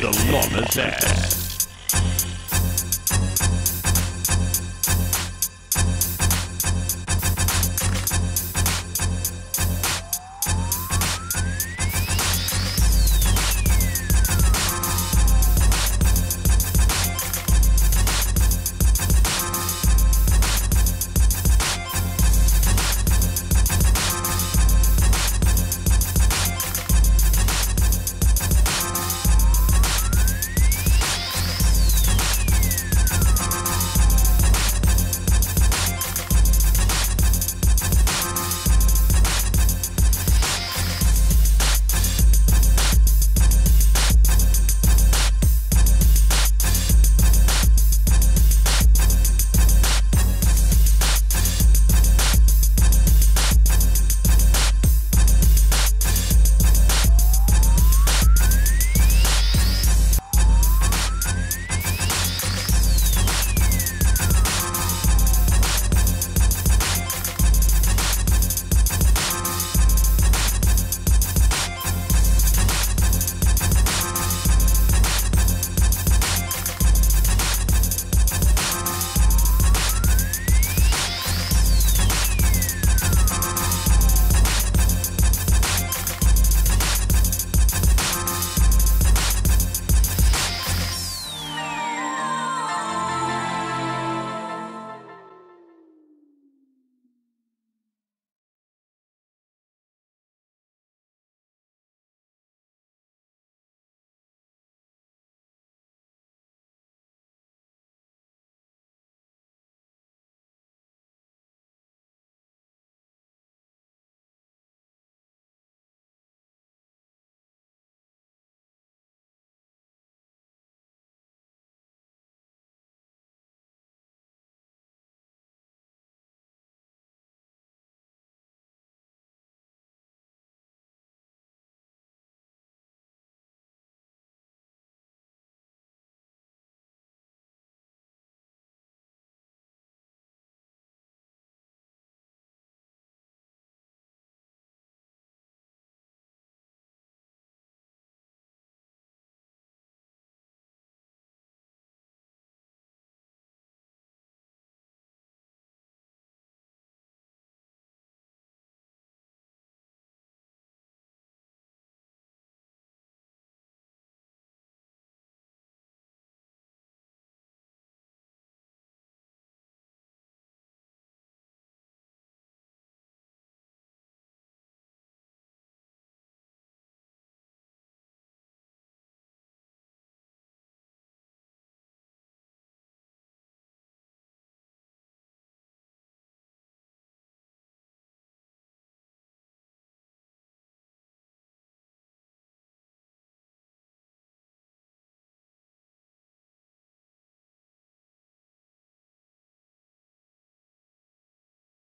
the lawless ass.